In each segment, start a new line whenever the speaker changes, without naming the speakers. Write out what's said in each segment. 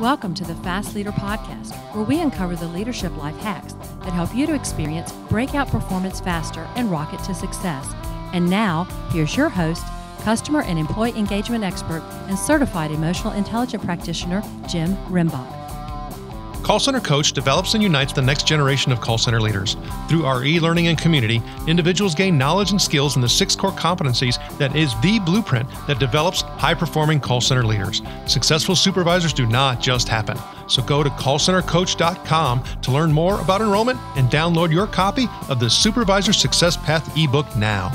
Welcome to the Fast Leader Podcast, where we uncover the leadership life hacks that help you to experience breakout performance faster and rocket to success. And now, here's your host, customer and employee engagement expert, and certified emotional intelligence practitioner, Jim Rembach.
Call Center Coach develops and unites the next generation of call center leaders. Through our e learning and community, individuals gain knowledge and skills in the six core competencies that is the blueprint that develops high performing call center leaders. Successful supervisors do not just happen. So go to callcentercoach.com to learn more about enrollment and download your copy of the Supervisor Success Path ebook now.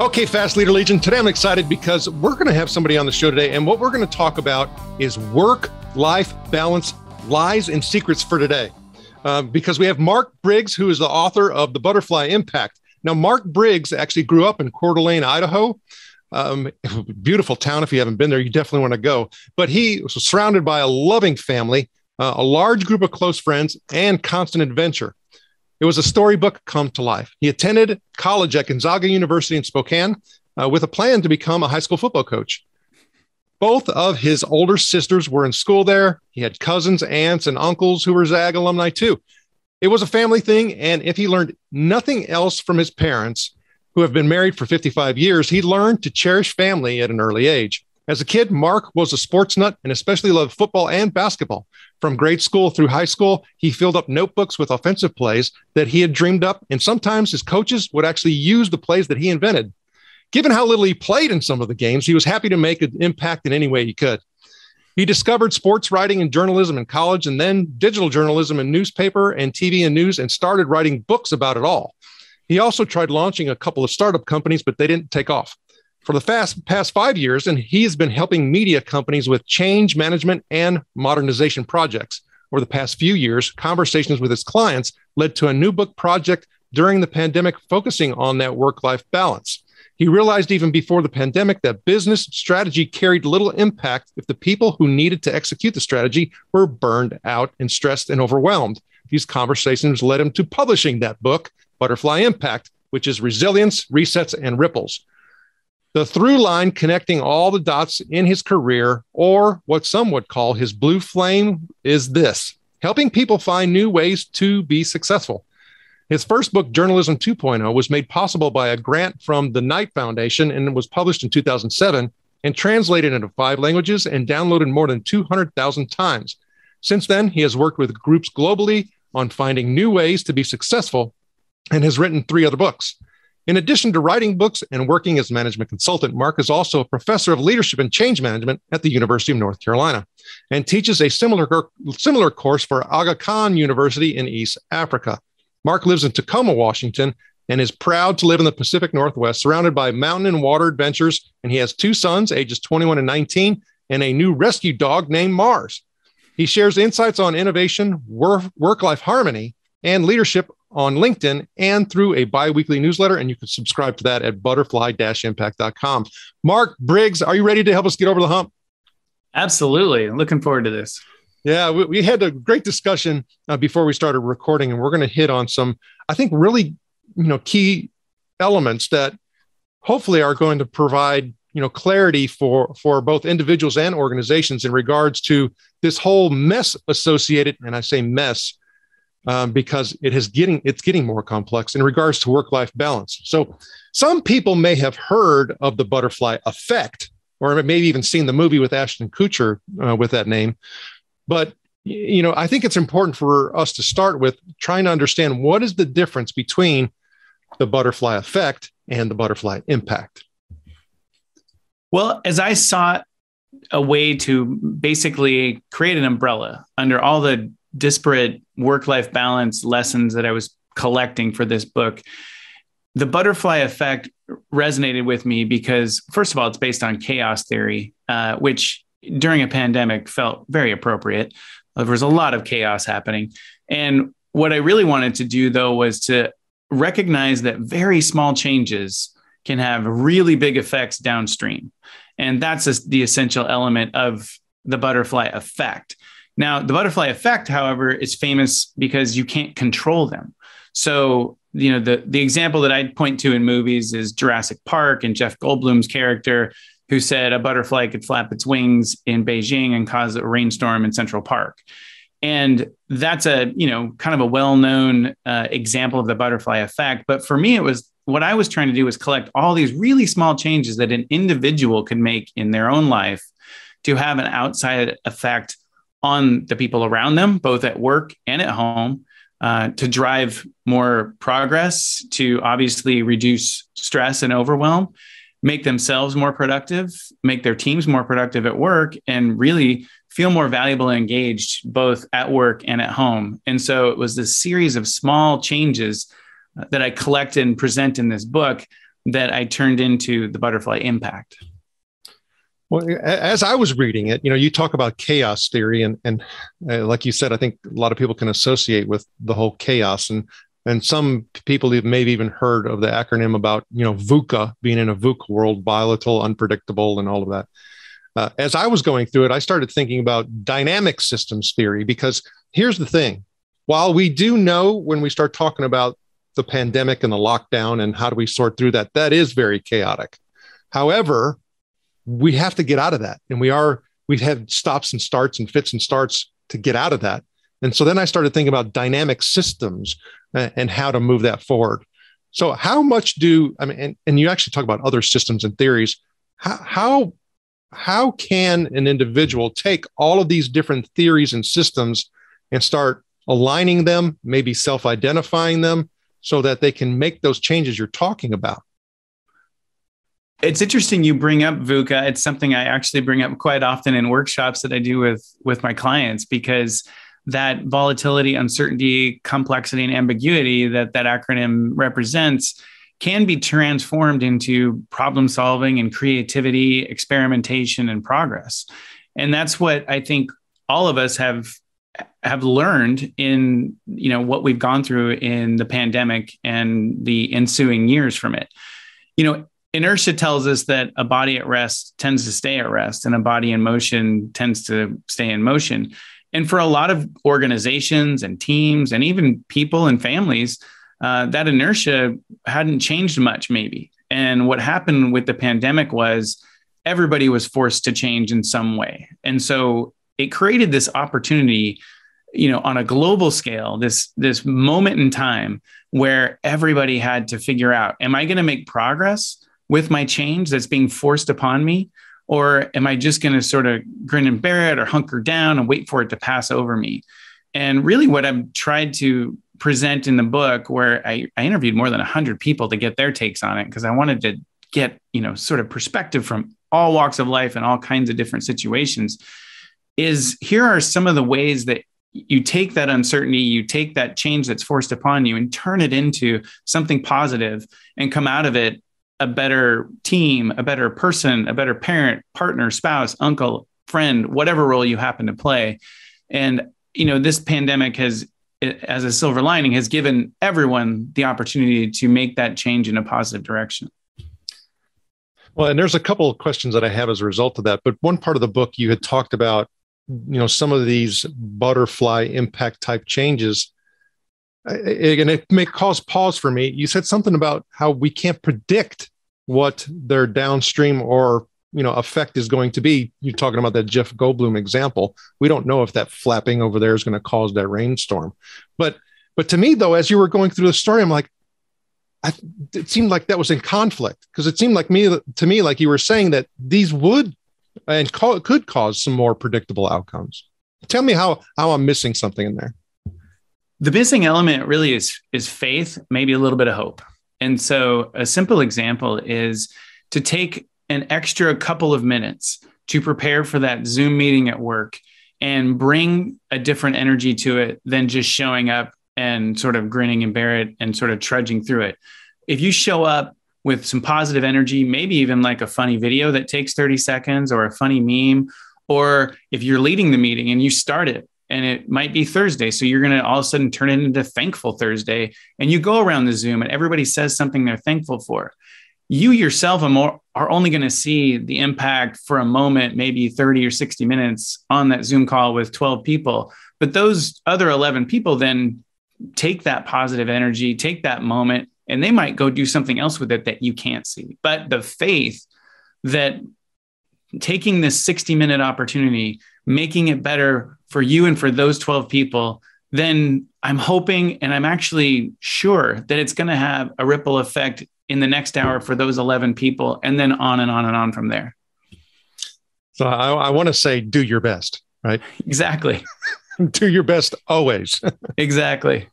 Okay, Fast Leader Legion, today I'm excited because we're going to have somebody on the show today, and what we're going to talk about is work life balance lies and secrets for today. Uh, because we have Mark Briggs, who is the author of The Butterfly Impact. Now, Mark Briggs actually grew up in Coeur d'Alene, Idaho. Um, beautiful town. If you haven't been there, you definitely want to go. But he was surrounded by a loving family, uh, a large group of close friends, and constant adventure. It was a storybook come to life. He attended college at Gonzaga University in Spokane uh, with a plan to become a high school football coach. Both of his older sisters were in school there. He had cousins, aunts, and uncles who were Zag alumni too. It was a family thing. And if he learned nothing else from his parents, who have been married for 55 years, he learned to cherish family at an early age. As a kid, Mark was a sports nut and especially loved football and basketball. From grade school through high school, he filled up notebooks with offensive plays that he had dreamed up, and sometimes his coaches would actually use the plays that he invented. Given how little he played in some of the games, he was happy to make an impact in any way he could. He discovered sports writing and journalism in college and then digital journalism in newspaper and TV and news and started writing books about it all. He also tried launching a couple of startup companies, but they didn't take off. For the fast, past five years, and he has been helping media companies with change management and modernization projects. Over the past few years, conversations with his clients led to a new book project during the pandemic focusing on that work life balance. He realized even before the pandemic that business strategy carried little impact if the people who needed to execute the strategy were burned out and stressed and overwhelmed. These conversations led him to publishing that book, Butterfly Impact, which is resilience, resets, and ripples. The through line connecting all the dots in his career, or what some would call his blue flame, is this helping people find new ways to be successful. His first book, Journalism 2.0, was made possible by a grant from the Knight Foundation and was published in 2007 and translated into five languages and downloaded more than 200,000 times. Since then, he has worked with groups globally on finding new ways to be successful and has written three other books. In addition to writing books and working as a management consultant, Mark is also a professor of leadership and change management at the University of North Carolina and teaches a similar, similar course for Aga Khan University in East Africa. Mark lives in Tacoma, Washington, and is proud to live in the Pacific Northwest, surrounded by mountain and water adventures. And he has two sons, ages 21 and 19, and a new rescue dog named Mars. He shares insights on innovation, work life harmony, and leadership on LinkedIn and through a bi weekly newsletter. And you can subscribe to that at butterfly impact.com. Mark Briggs, are you ready to help us get over the hump?
Absolutely. Looking forward to this.
Yeah, we, we had a great discussion uh, before we started recording, and we're going to hit on some, I think, really, you know, key elements that hopefully are going to provide, you know, clarity for for both individuals and organizations in regards to this whole mess associated, and I say mess um, because it is getting it's getting more complex in regards to work life balance. So, some people may have heard of the butterfly effect, or maybe even seen the movie with Ashton Kutcher uh, with that name. But you know, I think it's important for us to start with trying to understand what is the difference between the butterfly effect and the butterfly impact.
Well, as I sought a way to basically create an umbrella under all the disparate work life balance lessons that I was collecting for this book, the butterfly effect resonated with me because, first of all, it's based on chaos theory, uh, which during a pandemic felt very appropriate. Uh, there was a lot of chaos happening. And what I really wanted to do, though, was to recognize that very small changes can have really big effects downstream. And that's the essential element of the butterfly effect. Now, the butterfly effect, however, is famous because you can't control them. So, you know, the, the example that I'd point to in movies is Jurassic Park and Jeff Goldblum's character who said a butterfly could flap its wings in Beijing and cause a rainstorm in Central Park. And that's a, you know, kind of a well-known uh, example of the butterfly effect. But for me, it was what I was trying to do was collect all these really small changes that an individual could make in their own life to have an outside effect on the people around them, both at work and at home, uh, to drive more progress, to obviously reduce stress and overwhelm, make themselves more productive, make their teams more productive at work, and really feel more valuable and engaged both at work and at home. And so it was this series of small changes uh, that I collect and present in this book that I turned into the butterfly impact.
Well, as I was reading it, you know, you talk about chaos theory, and and uh, like you said, I think a lot of people can associate with the whole chaos, and and some people may have maybe even heard of the acronym about you know VUCA being in a VUCA world, volatile, unpredictable, and all of that. Uh, as I was going through it, I started thinking about dynamic systems theory because here's the thing: while we do know when we start talking about the pandemic and the lockdown and how do we sort through that, that is very chaotic. However, we have to get out of that. And we are, we have had stops and starts and fits and starts to get out of that. And so then I started thinking about dynamic systems uh, and how to move that forward. So how much do I mean, and, and you actually talk about other systems and theories. How, how how can an individual take all of these different theories and systems and start aligning them, maybe self-identifying them, so that they can make those changes you're talking about?
it's interesting you bring up VUCA. It's something I actually bring up quite often in workshops that I do with with my clients because that volatility, uncertainty, complexity, and ambiguity that that acronym represents can be transformed into problem solving and creativity, experimentation, and progress. And that's what I think all of us have have learned in you know what we've gone through in the pandemic and the ensuing years from it. You know, inertia tells us that a body at rest tends to stay at rest and a body in motion tends to stay in motion. And for a lot of organizations and teams and even people and families, uh, that inertia hadn't changed much, maybe. And what happened with the pandemic was everybody was forced to change in some way. And so it created this opportunity you know on a global scale this this moment in time where everybody had to figure out am i going to make progress with my change that's being forced upon me? Or am I just going to sort of grin and bear it or hunker down and wait for it to pass over me? And really, what I've tried to present in the book, where I, I interviewed more than 100 people to get their takes on it, because I wanted to get, you know, sort of perspective from all walks of life and all kinds of different situations, is here are some of the ways that you take that uncertainty, you take that change that's forced upon you and turn it into something positive and come out of it a better team, a better person, a better parent, partner, spouse, uncle, friend, whatever role you happen to play. And you know, this pandemic has as a silver lining has given everyone the opportunity to make that change in a positive direction.
Well, and there's a couple of questions that I have as a result of that. But one part of the book you had talked about, you know, some of these butterfly impact type changes and it may cause pause for me. You said something about how we can't predict what their downstream or you know effect is going to be. You're talking about that Jeff Goldblum example. We don't know if that flapping over there is going to cause that rainstorm. But but to me though, as you were going through the story, I'm like, I, it seemed like that was in conflict because it seemed like me to me like you were saying that these would and co- could cause some more predictable outcomes. Tell me how how I'm missing something in there
the missing element really is is faith maybe a little bit of hope and so a simple example is to take an extra couple of minutes to prepare for that zoom meeting at work and bring a different energy to it than just showing up and sort of grinning and bear it and sort of trudging through it. If you show up with some positive energy maybe even like a funny video that takes 30 seconds or a funny meme or if you're leading the meeting and you start it and it might be Thursday. So you're going to all of a sudden turn it into Thankful Thursday. And you go around the Zoom and everybody says something they're thankful for. You yourself are, only going to see the impact for a moment, maybe 30 or 60 minutes on that Zoom call with 12 people. But those other 11 people then take that positive energy, take that moment, and they might go do something else with it that you can't see. But the faith that taking this 60 minute opportunity, making it better for you and for those 12 people, then I'm hoping and I'm actually sure that it's going to have a ripple effect in the next hour for those 11 people, and then on and on and on from there.
So I, I want to say, do your best, right?
Exactly.
do your best always.
exactly.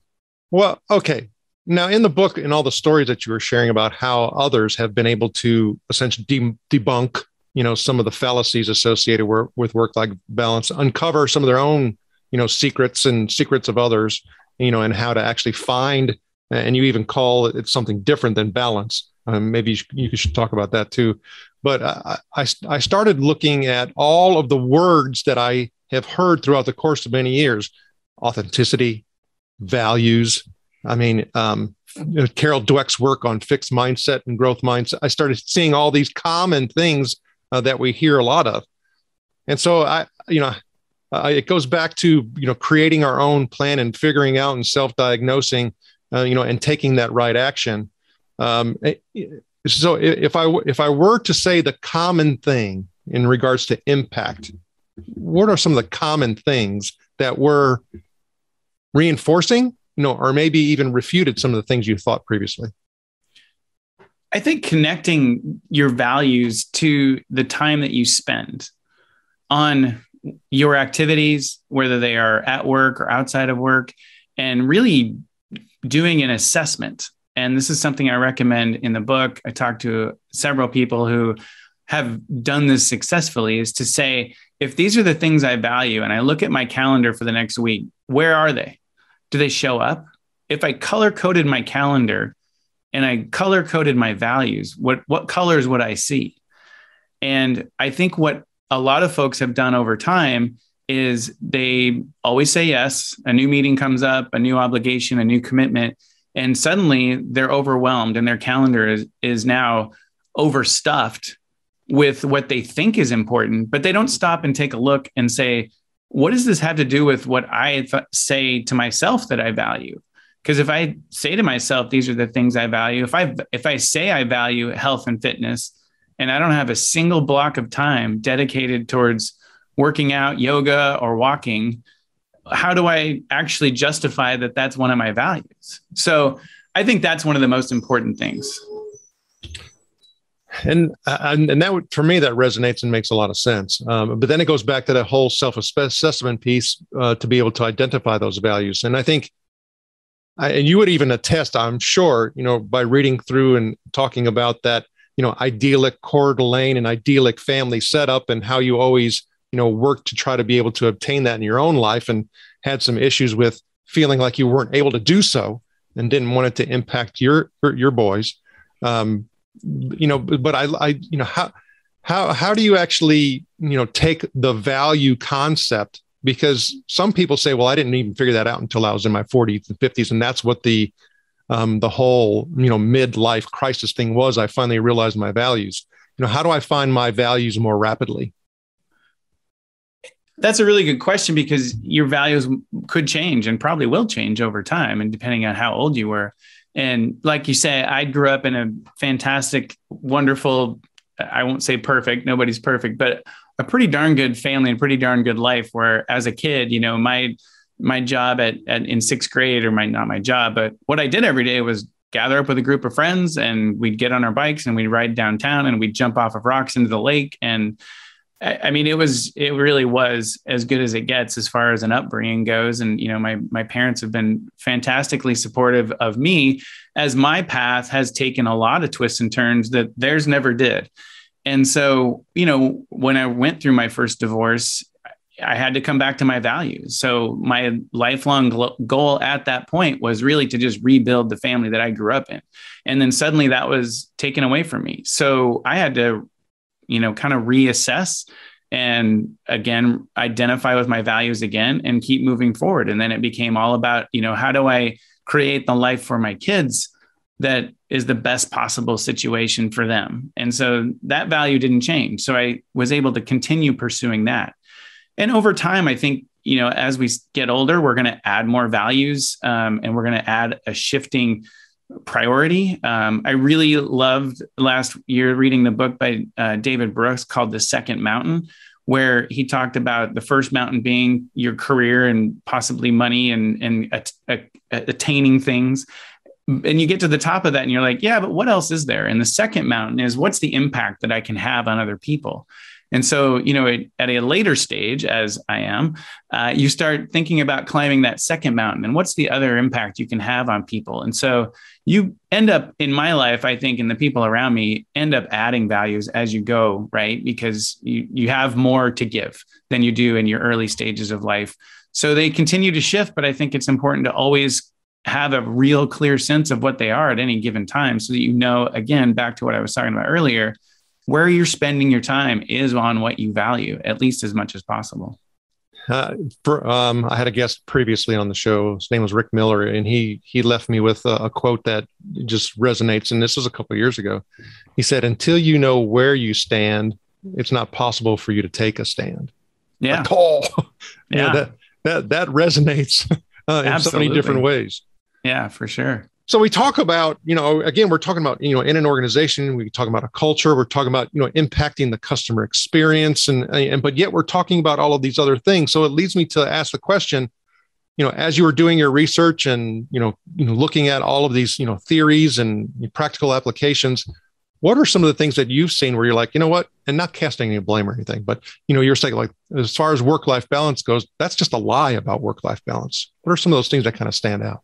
Well, okay. Now, in the book, in all the stories that you were sharing about how others have been able to essentially debunk, you know, some of the fallacies associated with, with work-life balance, uncover some of their own, you know, secrets and secrets of others, you know, and how to actually find, and you even call it something different than balance. Um, maybe you should, talk about that too. But I, I, I started looking at all of the words that I have heard throughout the course of many years: authenticity, values, I mean, um, Carol Dweck's work on fixed mindset and growth mindset. I started seeing all these common things uh, that we hear a lot of, and so I, you know, uh, it goes back to you know creating our own plan and figuring out and self-diagnosing, uh, you know, and taking that right action. Um, eh, so if I if I were to say the common thing in regards to impact, what are some of the common things that we're reinforcing you know, or maybe even refuted some of the things you thought previously?
I think connecting your values to the time that you spend on your activities, whether they are at work or outside of work, and really doing an assessment. And this is something I recommend in the book. I talked to several people who have done this successfully is to say, if these are the things I value and I look at my calendar for the next week, where are they? do they show up? If I color coded my calendar and I color coded my values, what what colors would I see? And I think what a lot of folks have done over time is they always say yes. A new meeting comes up, a new obligation, a new commitment, and suddenly they're overwhelmed and their calendar is, is now overstuffed with what they think is important, but they don't stop and take a look and say, what does this have to do with what I th- say to myself that I value? Because if I say to myself, these are the things I value, if I if I say I value health and fitness, and I don't have a single block of time dedicated towards working out, yoga, or walking, how do I actually justify that that's one of my values? So I think that's one of the most important things.
And and, and that would, for me that resonates and makes a lot of sense. Um, but then it goes back to that whole self-assessment piece uh, to be able to identify those values. And i think I, and you would even attest i'm sure you know by reading through and talking about that you know idyllic Coeur d'Alene and idyllic family setup and how you always you know work to try to be able to obtain that in your own life and had some issues with feeling like you weren't able to do so and didn't want it to impact your your boys um, you know, but I, I, you know, how, how, how do you actually, you know, take the value concept? Because some people say, well, I didn't even figure that out until I was in my 40s and 50s. And that's what the, um, the whole, you know, midlife crisis thing was. I finally realized my values. You know, how do I find my values more rapidly?
That's a really good question because your values could change and probably will change over time, and depending on how old you were. And like you say, I grew up in a fantastic, wonderful, I won't say perfect, nobody's perfect, but a pretty darn good family and pretty darn good life where as a kid, you know, my my job at, at in sixth grade or my not my job, but what I did every day was gather up with a group of friends and we'd get on our bikes and we'd ride downtown and we'd jump off of rocks into the lake and I mean, it was, it really was as good as it gets as far as an upbringing goes. And, you know, my, my parents have been fantastically supportive of me as my path has taken a lot of twists and turns that theirs never did. And so, you know, when I went through my first divorce, I had to come back to my values. So my lifelong goal at that point was really to just rebuild the family that I grew up in. And then suddenly that was taken away from me. So I had to you know, kind of reassess and again identify with my values again and keep moving forward and then it became all about you know how do i create the life for my kids that is the best possible situation for them and so that value didn't change so i was able to continue pursuing that and over time i think you know as we get older we're going to add more values um, and we're going to add a shifting priority. Um, I really loved last year reading the book by uh, David Brooks called The Second Mountain, where he talked about the first mountain being your career and possibly money and, and at, at, attaining things. And you get to the top of that and you're like, yeah, but what else is there? And the second mountain is what's the impact that I can have on other people? And so, you know, at a later stage, as I am, uh, you start thinking about climbing that second mountain and what's the other impact you can have on people. And so you end up in my life, I think, and the people around me end up adding values as you go, right? Because you, you have more to give than you do in your early stages of life. So they continue to shift, but I think it's important to always have a real clear sense of what they are at any given time so that you know, again, back to what I was talking about earlier where you're spending your time is on what you value at least as much as possible
uh, for, um, I had a guest previously on the show. His name was Rick Miller, and he he left me with a, a quote that just resonates. And this was a couple years ago. He said, "Until you know where you stand, it's not possible for you to take a stand."
Yeah,
at all. yeah, that that that resonates uh, in so many different ways.
Yeah, for sure.
So we talk about, you know, again, we're talking about, you know, in an organization, we talk about a culture, we're talking about, you know, impacting the customer experience, and and but yet we're talking about all of these other things. So it leads me to ask the question, you know, as you were doing your research and you know, you know, looking at all of these, you know, theories and practical applications, what are some of the things that you've seen where you're like, you know what, and not casting any blame or anything, but you know, you're saying like, as far as work-life balance goes, that's just a lie about work-life balance. What are some of those things that kind of stand out?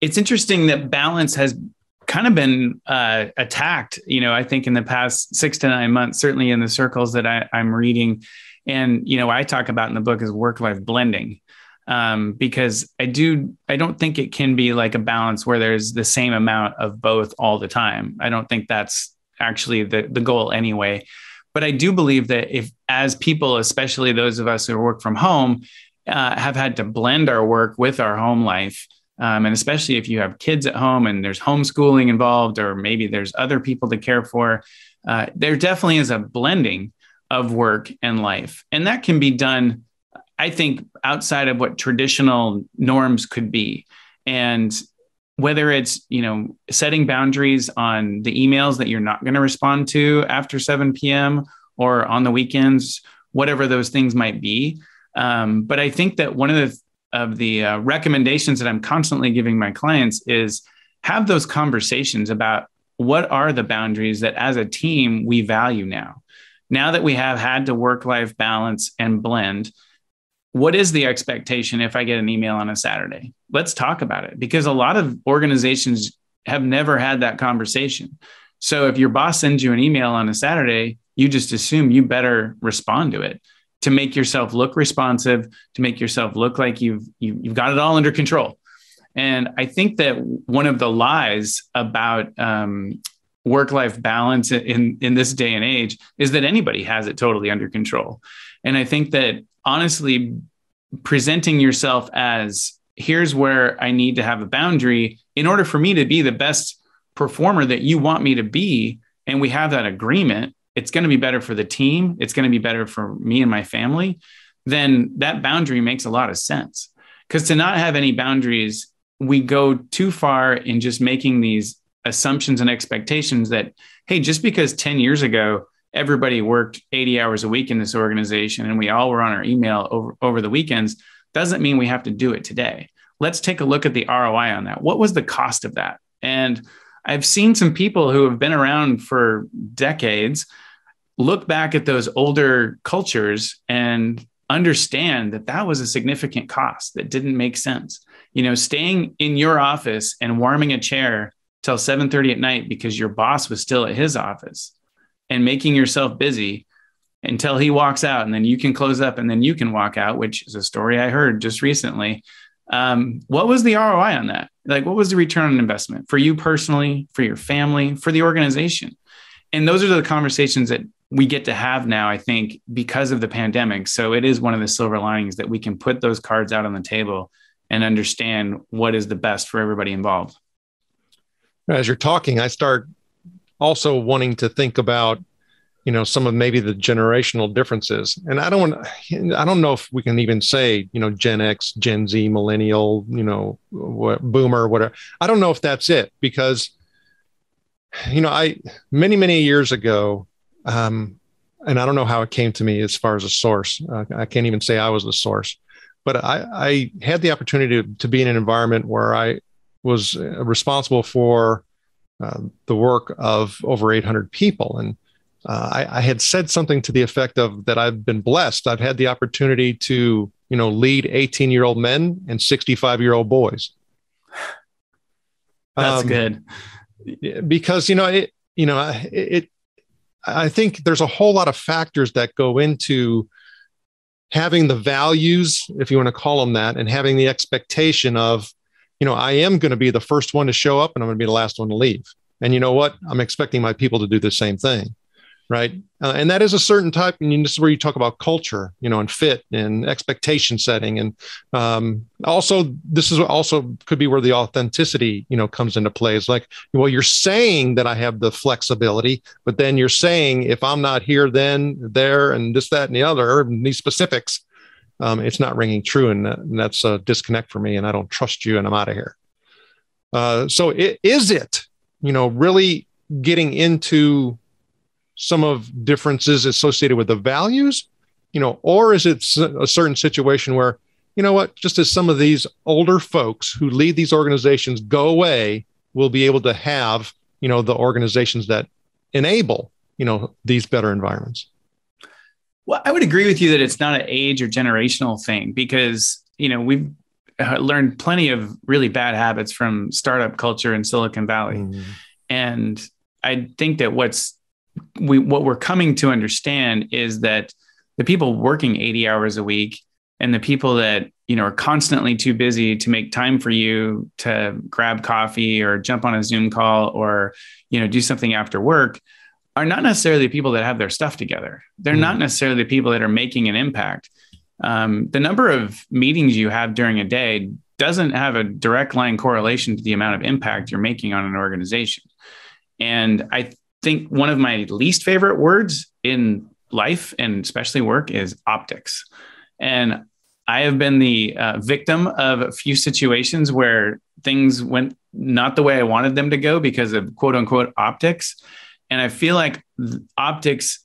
It's interesting that balance has kind of been uh, attacked, you know, I think in the past six to nine months, certainly in the circles that I, am reading. And, you know, I talk about in the book is work life blending. Um, because I do, I don't think it can be like a balance where there's the same amount of both all the time. I don't think that's actually the, the goal anyway. But I do believe that if, as people, especially those of us who work from home, uh, have had to blend our work with our home life, um, and especially if you have kids at home and there's homeschooling involved, or maybe there's other people to care for, uh, there definitely is a blending of work and life. And that can be done, I think, outside of what traditional norms could be. And whether it's you know setting boundaries on the emails that you're not going to respond to after 7 p.m or on the weekends whatever those things might be um, but i think that one of the of the uh, recommendations that I'm constantly giving my clients is have those conversations about what are the boundaries that as a team we value now. Now that we have had to work life balance and blend, what is the expectation if I get an email on a Saturday? Let's talk about it because a lot of organizations have never had that conversation. So if your boss sends you an email on a Saturday, you just assume you better respond to it to make yourself look responsive, to make yourself look like you've you, have you have got it all under control. And I think that one of the lies about um, work-life balance in in this day and age is that anybody has it totally under control. And I think that honestly, presenting yourself as here's where I need to have a boundary in order for me to be the best performer that you want me to be, and we have that agreement it's going to be better for the team, it's going to be better for me and my family, then that boundary makes a lot of sense. Because to not have any boundaries, we go too far in just making these assumptions and expectations that, hey, just because 10 years ago, everybody worked 80 hours a week in this organization and we all were on our email over, over the weekends, doesn't mean we have to do it today. Let's take a look at the ROI on that. What was the cost of that? And I've seen some people who have been around for decades look back at those older cultures and understand that that was a significant cost that didn't make sense. You know, staying in your office and warming a chair till 7:30 at night because your boss was still at his office and making yourself busy until he walks out and then you can close up and then you can walk out, which is a story I heard just recently. Um, what was the ROI on that? Like, what was the return on investment for you personally, for your family, for the organization? And those are the conversations that we get to have now, I think, because of the pandemic. So it is one of the silver linings that we can put those cards out on the table and understand what is the best for everybody involved.
As you're talking, I start also wanting to think about you know some of maybe the generational differences and i don't i don't know if we can even say you know gen x gen z millennial you know what, boomer whatever i don't know if that's it because you know i many many years ago um, and i don't know how it came to me as far as a source uh, i can't even say i was the source but i i had the opportunity to, to be in an environment where i was uh, responsible for uh, the work of over 800 people and uh, I, I, had said something to the effect of that I've been blessed. I've had the opportunity to, you know, lead 18 year old men and 65 year old boys.
That's um, good.
Because, you know, it, you know, it, it, I think there's a whole lot of factors that go into having the values, if you want to call them that, and having the expectation of, you know, I am going to be the first one to show up and I'm going to be the last one to leave. And you know what? I'm expecting my people to do the same thing right? Uh, and that is a certain type. And this is where you talk about culture, you know, and fit and expectation setting, and um, also this is also could be where the authenticity, you know, comes into play. It's like, well, you're saying that I have the flexibility, but then you're saying if I'm not here, then there, and this, that, and the other, and these specifics, um, it's not ringing true, and, that, and, that's a disconnect for me, and I don't trust you, and I'm out of here. Uh, so, it, is it, you know, really getting into some of differences associated with the values you know or is it a certain situation where you know what just as some of these older folks who lead these organizations go away we'll be able to have you know the organizations that enable you know these better environments
well i would agree with you that it's not an age or generational thing because you know we've uh, learned plenty of really bad habits from startup culture in silicon valley mm. and i think that what's we what we're coming to understand is that the people working 80 hours a week and the people that you know are constantly too busy to make time for you to grab coffee or jump on a zoom call or you know do something after work are not necessarily the people that have their stuff together. They're mm. not necessarily the people that are making an impact. Um, the number of meetings you have during a day doesn't have a direct line correlation to the amount of impact you're making on an organization. And i think one of my least favorite words in life and especially work is optics. And I have been the uh, victim of a few situations where things went not the way I wanted them to go because of quote unquote optics. And I feel like optics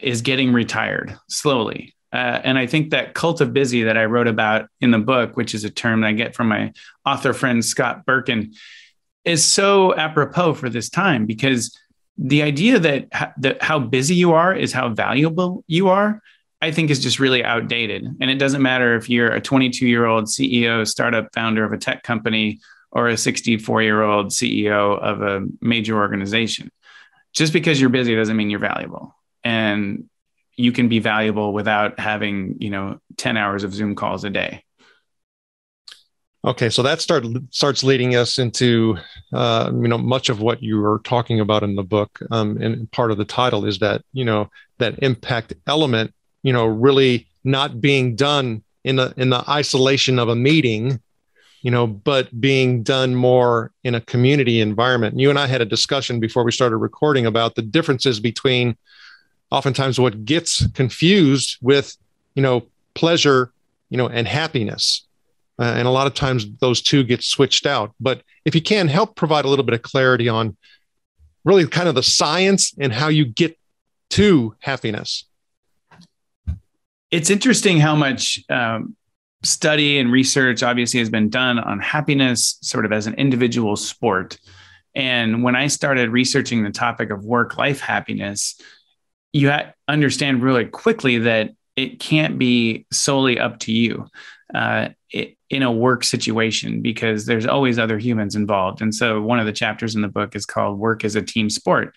is getting retired slowly. Uh, and I think that cult of busy that I wrote about in the book, which is a term that I get from my author friend Scott Berkun, is so apropos for this time because the idea that, that how busy you are is how valuable you are i think is just really outdated. And it doesn't matter if you're a 22 year old ceo startup founder of a tech company or a 64 year old ceo of a major organization. Just because you're busy doesn't mean you're valuable. And you can be valuable without having you know 10 hours of zoom calls a day
Okay, so that start starts leading us into uh, you know much of what you were talking about in the book, um, and part of the title is that you know that impact element, you know, really not being done in the in the isolation of a meeting, you know, but being done more in a community environment. You and I had a discussion before we started recording about the differences between oftentimes what gets confused with you know pleasure, you know, and happiness uh, and a lot of times those two get switched out. But if you can help provide a little bit of clarity on really kind of the science and how you get to happiness.
It's interesting how much um, study and research obviously has been done on happiness sort of as an individual sport. And when I started researching the topic of work life happiness, you ha- understand really quickly that it can't be solely up to you. Uh, in a work situation because there's always other humans involved. And so one of the chapters in the book is called Work as a Team Sport.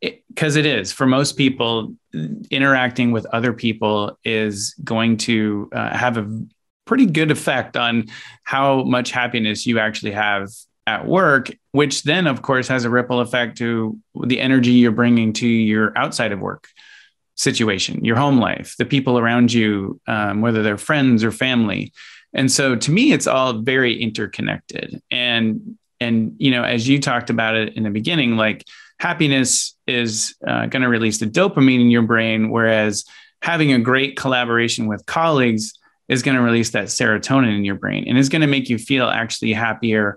Because it, it is for most people, interacting with other people is going to uh, have a pretty good effect on how much happiness you actually have at work, which then, of course, has a ripple effect to the energy you're bringing to your outside of work situation, your home life, the people around you, um, whether they're friends or family. And so to me, it's all very interconnected. And and you know, as you talked about it in the beginning, like happiness is uh, going to release the dopamine in your brain, whereas having a great collaboration with colleagues is going to release that serotonin in your brain and is going to make you feel actually happier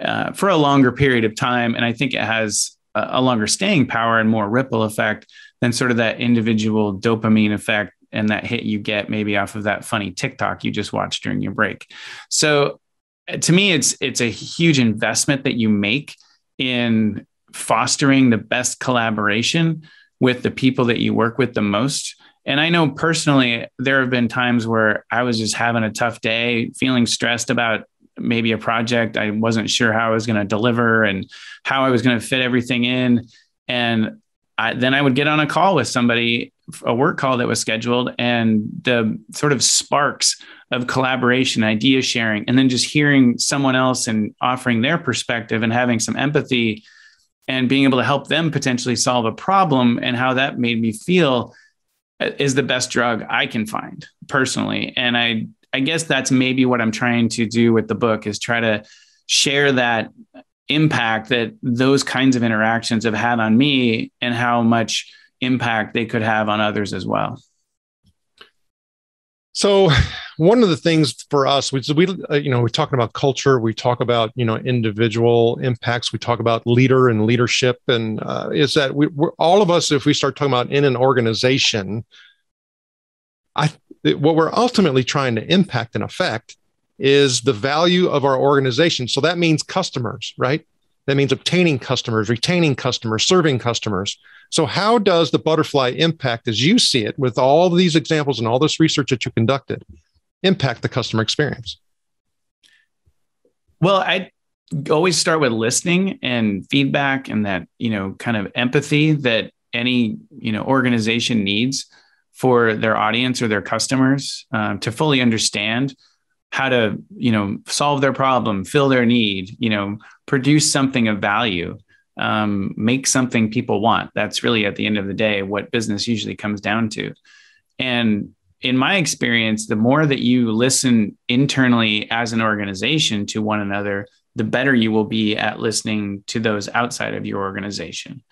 uh, for a longer period of time. And I think it has a, a longer staying power and more ripple effect than sort of that individual dopamine effect and that hit you get maybe off of that funny TikTok you just watched during your break. So uh, to me, it's it's a huge investment that you make in fostering the best collaboration with the people that you work with the most. And I know personally, there have been times where I was just having a tough day, feeling stressed about maybe a project. I wasn't sure how I was going to deliver and how I was going to fit everything in. And I, then I would get on a call with somebody, a work call that was scheduled, and the sort of sparks of collaboration, idea sharing, and then just hearing someone else and offering their perspective and having some empathy and being able to help them potentially solve a problem and how that made me feel is the best drug I can find personally. And I I guess that's maybe what I'm trying to do with the book is try to share that impact that those kinds of interactions have had on me and how much impact they could have on others as well.
So, one of the things for us, we, we uh, you know, we're talking about culture, we talk about you know individual impacts, we talk about leader and leadership, and uh, is that we, we're all of us, if we start talking about in an organization, I what we're ultimately trying to impact and affect is the value of our organization. So that means customers, right? That means obtaining customers, retaining customers, serving customers. So, how does the butterfly impact, as you see it, with all these examples and all this research that you conducted, impact the customer experience?
Well, I always start with listening and feedback and that, you know, kind of empathy that any, you know, organization needs for their audience or their customers um, to fully understand how to you know solve their problem fill their need you know produce something of value um, make something people want. That's really at the end of the day what business usually comes down to. And in my experience the more that you listen internally as an organization to one another the better you will be at listening to those outside of your organization.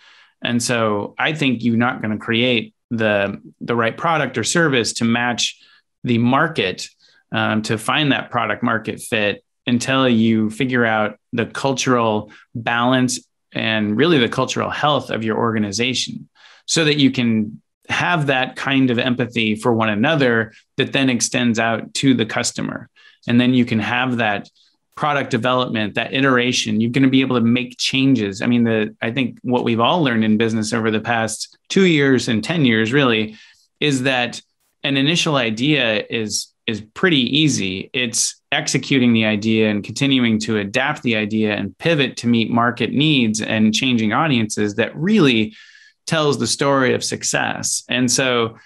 And so i think you're not going to create the the right product or service to match the market um, to find that product market fit until you figure out the cultural balance and really the cultural health of your organization so that you can have that kind of empathy for one another that then extends out to the customer. And then you can have that product development that iteration. You're going to be able to make changes. I mean the i think what we've all learned in business over the past 2 years and 10 years really is that an initial idea is is pretty easy. It's executing the idea and continuing to adapt the idea and pivot to meet market needs and changing audiences that really tells the story of success. And so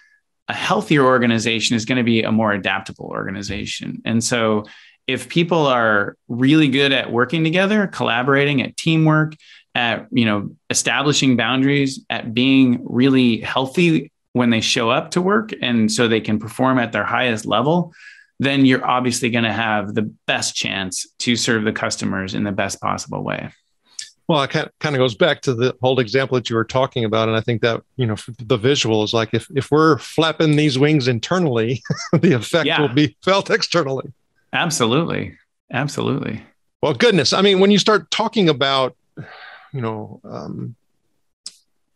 a healthier organization is going to be a more adaptable organization. And so if people are really good at working together, collaborating, at teamwork, at you know establishing boundaries, at being really healthy when they show up to work, and so they can perform at their highest level, then you're obviously going to have the best chance to serve the customers in the best possible way.
Well, it kind of goes back to the whole example that you were talking about, and I think that you know the visual is like if if we're flapping these wings internally, the effect yeah. will be felt externally.
Absolutely. Absolutely.
Well, goodness. I mean, when you start talking about, you know, um,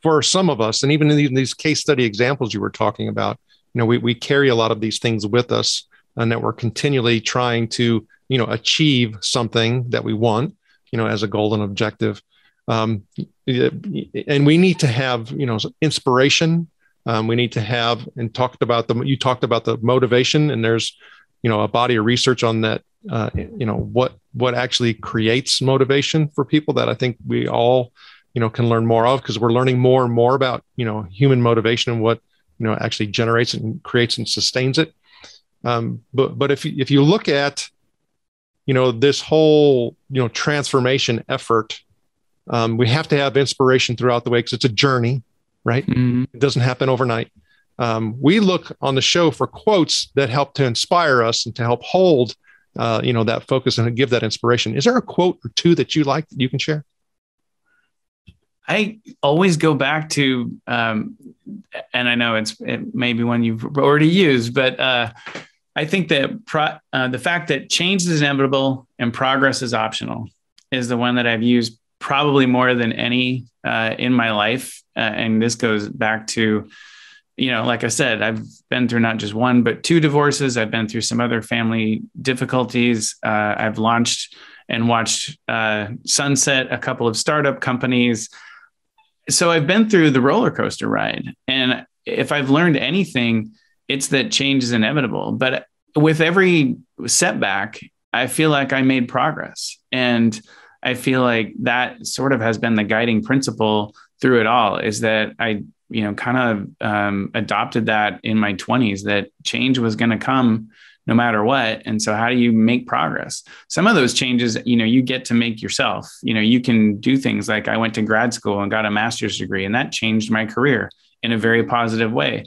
for some of us, and even in these, case study examples you were talking about, you know, we, we carry a lot of these things with us and that we're continually trying to, you know, achieve something that we want, you know, as a goal and objective. Um, and we need to have, you know, inspiration. Um, we need to have, and talked about the, you talked about the motivation and there's, you know a body of research on that uh, you know what what actually creates motivation for people that i think we all you know can learn more of because we're learning more and more about you know human motivation and what you know actually generates and creates and sustains it. Um, but but if you, if you look at you know this whole you know transformation effort um, we have to have inspiration throughout the way because it's a journey right? Mm-hmm. it doesn't happen overnight. Um, we look on the show for quotes that help to inspire us and to help hold uh, you know that focus and give that inspiration. Is there a quote or two that you like that you can share
I always go back to, um, and I know it's it may be one you've already used, but uh, I think that pro- uh, the fact that change is inevitable and progress is optional is the one that I've used probably more than any uh, in my life. Uh, and this goes back to, you know, like I said, I've been through not just one, but two divorces. I've been through some other family difficulties. Uh, I've launched and watched uh, sunset a couple of startup companies. So I've been through the roller coaster ride. And if I've learned anything, it's that change is inevitable. But with every setback, I feel like I made progress. And I feel like that sort of has been the guiding principle through it all is that I, you know, kind of um, adopted that in my 20s that change was going to come no matter what. And so, how do you make progress? Some of those changes, you know, you get to make yourself. You know, you can do things like I went to grad school and got a master's degree, and that changed my career in a very positive way.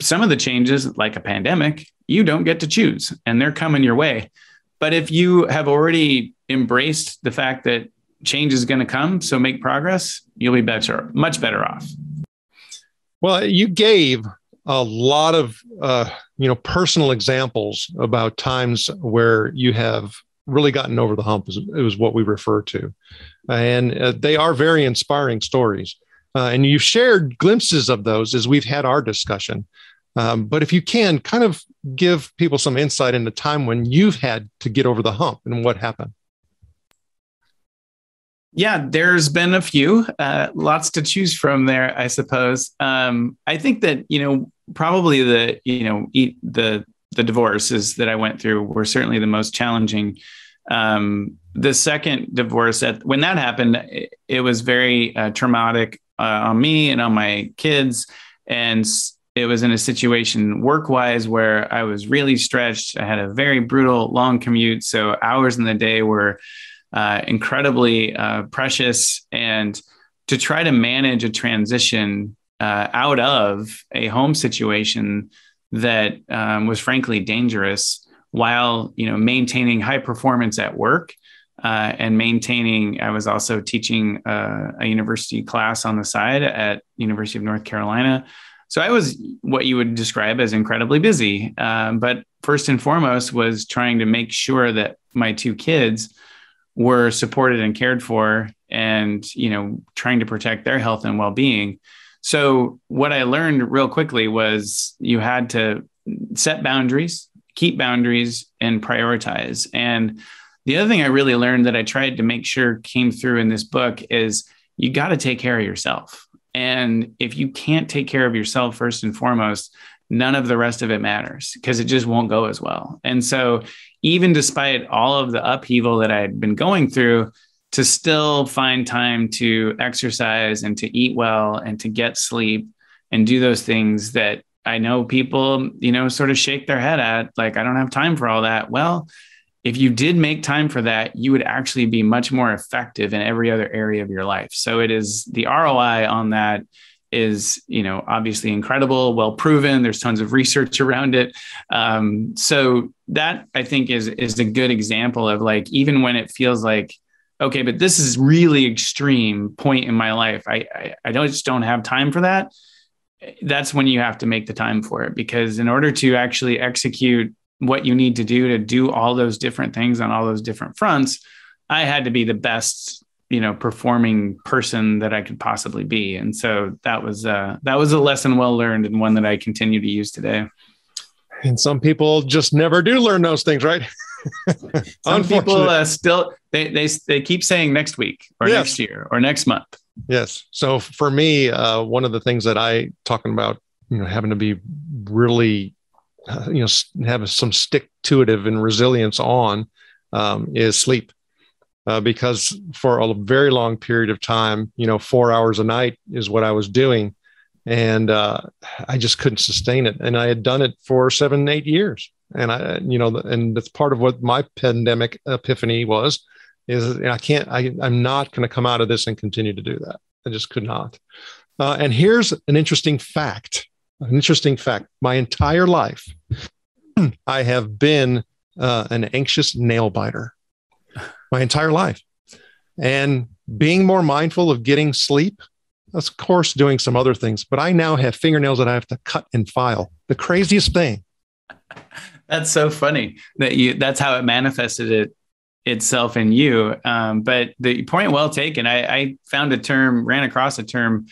Some of the changes, like a pandemic, you don't get to choose, and they're coming your way. But if you have already embraced the fact that change is going to come, so make progress, you'll be better, much better off.
Well, you gave a lot of uh, you know personal examples about times where you have really gotten over the hump is, is what we refer to. And uh, they are very inspiring stories. Uh, and you've shared glimpses of those as we've had our discussion. Um, but if you can kind of give people some insight into time when you've had to get over the hump and what happened
yeah, there's been a few, uh, lots to choose from there, I suppose. Um, I think that you know probably the you know the the divorces that I went through were certainly the most challenging. Um, the second divorce, at, when that happened, it, it was very uh, traumatic uh, on me and on my kids, and it was in a situation work wise where I was really stretched. I had a very brutal long commute, so hours in the day were uh, incredibly uh, precious. And to try to manage a transition uh, out of a home situation that um, was frankly dangerous while you know maintaining high performance at work uh, and maintaining i was also teaching uh, a university class on the side at university of north carolina so i was what you would describe as incredibly busy um, but first and foremost was trying to make sure that my two kids were supported and cared for and you know trying to protect their health and well-being. So what i learned real quickly was you had to set boundaries keep boundaries and prioritize. And the other thing i really learned that i tried to make sure came through in this book is you got to take care of yourself. And if you can't take care of yourself first and foremost none of the rest of it matters because it just won't go as well. And so, even despite all of the upheaval that I had been going through, to still find time to exercise and to eat well and to get sleep and do those things that I know people, you know, sort of shake their head at, like, I don't have time for all that. Well, if you did make time for that, you would actually be much more effective in every other area of your life. So it is the ROI on that is you know obviously incredible well proven there's tons of research around it um, so that i think is is a good example of like even when it feels like okay but this is really extreme point in my life i i, I don't just don't have time for that that's when you have to make the time for it because in order to actually execute what you need to do to do all those different things on all those different fronts i had to be the best you know performing person that I could possibly be. And so that was uh, that was a lesson well learned and one that I continue to use today.
And some people just never do learn those things, right?
some people uh, still they, they they keep saying next week or yes. next year or next month.
Yes. So for me, uh, one of the things that I talking about, you know, having to be really, uh, you know, have some stick to it and resilience on um, is sleep uh, because for a very long period of time, you know, four hours a night is what I was doing. And uh, I just couldn't sustain it. And I had done it for seven, eight years. And I, you know, and that's part of what my pandemic epiphany was is I can't, I, I'm not going to come out of this and continue to do that. I just could not. Uh, and here's an interesting fact an interesting fact. My entire life, I have been uh, an anxious nail biter my entire life. And being more mindful of getting sleep, of course, doing some other things, but I now have fingernails that I have to cut and file. The craziest thing.
That's so funny that you, that's how it manifested it itself in you. Um, but the point well taken. I, I found a term, ran across a term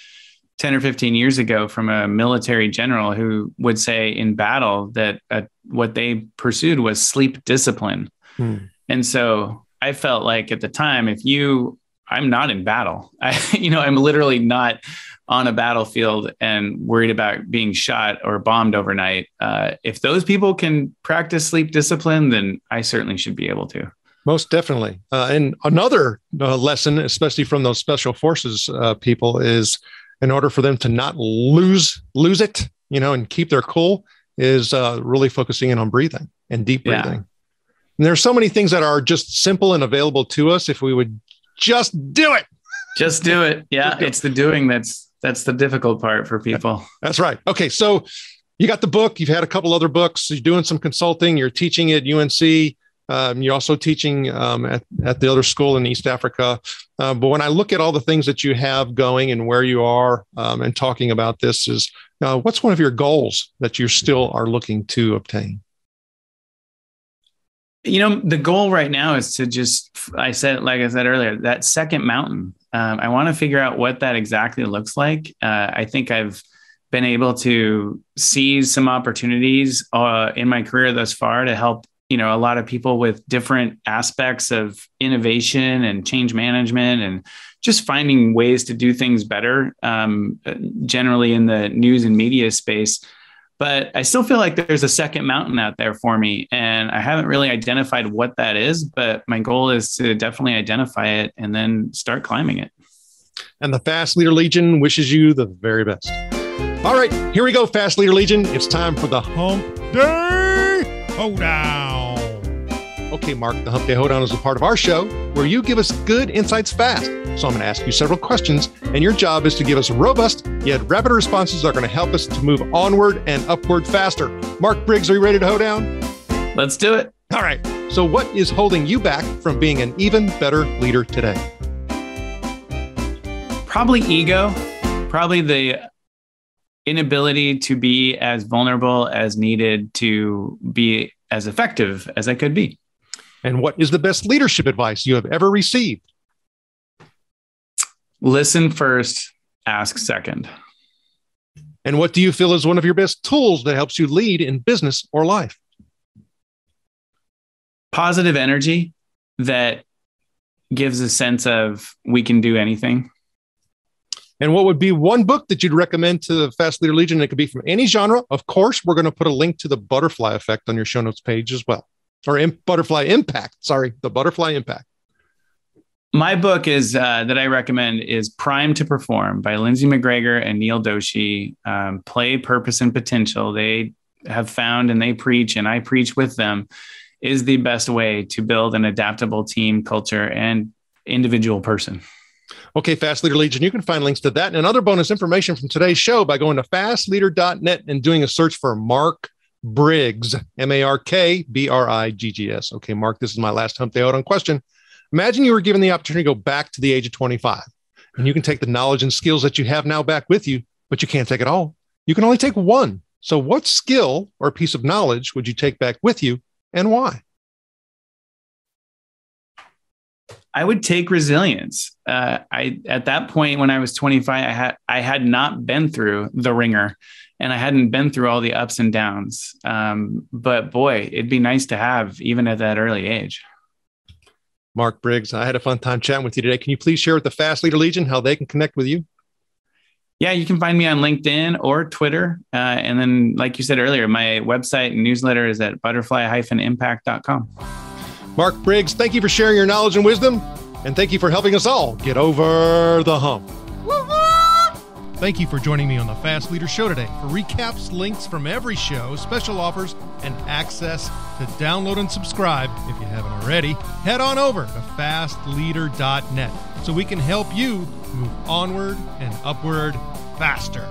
10 or 15 years ago from a military general who would say in battle that uh, what they pursued was sleep discipline. Hmm. And so I felt like at the time, if you, I'm not in battle, I, you know, I'm literally not on a battlefield and worried about being shot or bombed overnight. Uh, if those people can practice sleep discipline, then I certainly should be able to.
Most definitely. Uh, and another uh, lesson, especially from those special forces uh, people, is in order for them to not lose lose it, you know, and keep their cool, is uh, really focusing in on breathing and deep breathing. Yeah. And there's so many things that are just simple and available to us if we would just do it.
Just do it. Yeah, it's the doing that's that's the difficult part for people.
That's right. Okay, so you got the book. You've had a couple other books. You're doing some consulting. You're teaching at UNC. Um, you're also teaching um, at, at the other school in East Africa. Uh, but when I look at all the things that you have going and where you are um, and talking about this, is uh, what's one of your goals that you still are looking to obtain?
You know, the goal right now is to just, I said, like I said earlier, that second mountain. Um, I want to figure out what that exactly looks like. Uh, I think I've been able to seize some opportunities uh, in my career thus far to help you know a lot of people with different aspects of innovation and change management and just finding ways to do things better um, generally in the news and media space but i still feel like there's a second mountain out there for me and i haven't really identified what that is but my goal is to definitely identify it and then start climbing it.
And the fast leader legion wishes you the very best. All right here we go fast leader legion. It's time for the hump day. Hoedown Okay, Mark, the Hump Day Hoedown is a part of our show where you give us good insights fast. So I'm going to ask you several questions, and your job is to give us robust yet rapid responses that are going to help us to move onward and upward faster. Mark Briggs, are you ready to hoe down?
Let's do it.
All right. So, what is holding you back from being an even better leader today?
Probably ego, probably the inability to be as vulnerable as needed to be as effective as I could be.
And what is the best leadership advice you have ever received?
Listen first, ask second.
And what do you feel is one of your best tools that helps you lead in business or life?
Positive energy that gives a sense of we can do anything.
And what would be one book that you'd recommend to the Fast Leader Legion? It could be from any genre. Of course, we're going to put a link to the butterfly effect on your show notes page as well or in, butterfly impact. Sorry, the butterfly impact.
My book is uh, that I recommend is Primed to Perform by Lindsay McGregor and Neel Doshi. Um, Play, Purpose, and Potential. They have found and they preach, and I preach with them, is the best way to build an adaptable team culture and individual person.
Okay, Fast Leader Legion, you can find links to that and other bonus information from today's show by going to fastleader.net and doing a search for Mark Briggs, M A R K B R I G G S. Okay, Mark, this is my last hump day hoedown question. Imagine you were given the opportunity to go back to the age of 25 and you can take the knowledge and skills that you have now back with you, but you can't take it all. You can only take one. So, what skill or piece of knowledge would you take back with you and why?
I would take resilience. Uh, I at that point when I was 25, I had I had not been through the ringer and I hadn't been through all the ups and downs. Um, but boy, it'd be nice to have even at that early age.
Mark Briggs, I had a fun time chatting with you today. Can you please share with the Fast Leader Legion how they can connect with you?
Yeah, you can find me on LinkedIn or Twitter. Uh, and then, like you said earlier, my website and newsletter is at butterfly-impact.com.
Mark Briggs, thank you for sharing your knowledge and wisdom. And thank you for helping us all get over the hump. Thank you for joining me on the Fast Leader Show today. For recaps, links from every show, special offers, and access to download and subscribe if you haven't already, head on over to fastleader.net so we can help you move onward and upward faster.